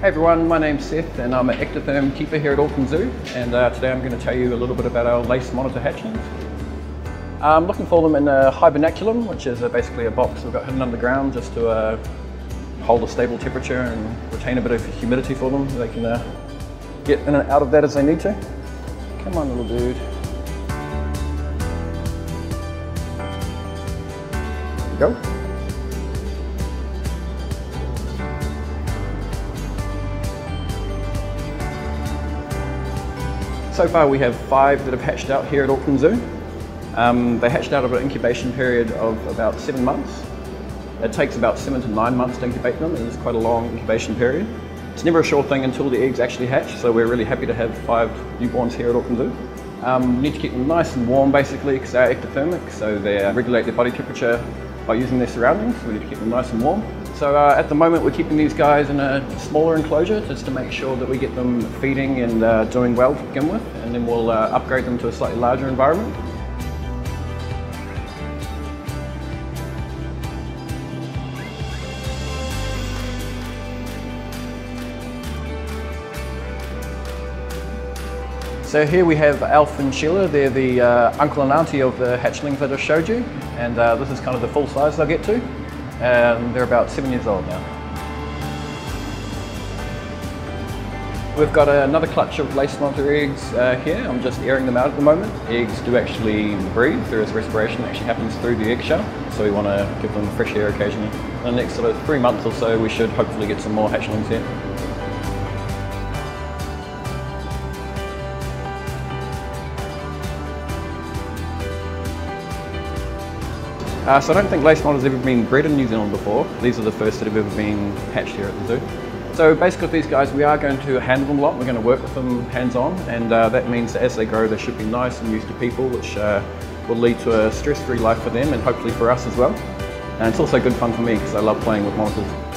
Hey everyone, my name's Seth and I'm an ectotherm keeper here at Auckland Zoo and uh, today I'm going to tell you a little bit about our lace monitor hatchlings. I'm looking for them in a hibernaculum, which is uh, basically a box we've got hidden underground just to uh, hold a stable temperature and retain a bit of humidity for them. They can uh, get in and out of that as they need to. Come on little dude. Go. So far we have five that have hatched out here at Auckland Zoo. Um, they hatched out of an incubation period of about seven months. It takes about seven to nine months to incubate them, it's quite a long incubation period. It's never a sure thing until the eggs actually hatch, so we're really happy to have five newborns here at Auckland Zoo. Um, we need to keep them nice and warm basically because they're ectothermic, so they regulate their body temperature by using their surroundings. So we need to keep them nice and warm. So uh, at the moment we're keeping these guys in a smaller enclosure just to make sure that we get them feeding and uh, doing well to begin with and then we'll uh, upgrade them to a slightly larger environment. So here we have Alf and Sheila. They're the uh, uncle and auntie of the hatchlings that I showed you. And uh, this is kind of the full size they'll get to and they're about seven years old now. We've got another clutch of lace monitor eggs uh, here. I'm just airing them out at the moment. Eggs do actually breathe. There is respiration that actually happens through the eggshell. So we want to give them fresh air occasionally. In the next sort of three months or so, we should hopefully get some more hatchlings here. Uh, so I don't think lace monitors have ever been bred in New Zealand before. These are the first that have ever been hatched here at the zoo. So basically these guys, we are going to handle them a lot. We're going to work with them hands-on, and uh, that means that as they grow, they should be nice and used to people, which uh, will lead to a stress-free life for them and hopefully for us as well. And it's also good fun for me because I love playing with monitors.